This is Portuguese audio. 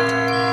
Música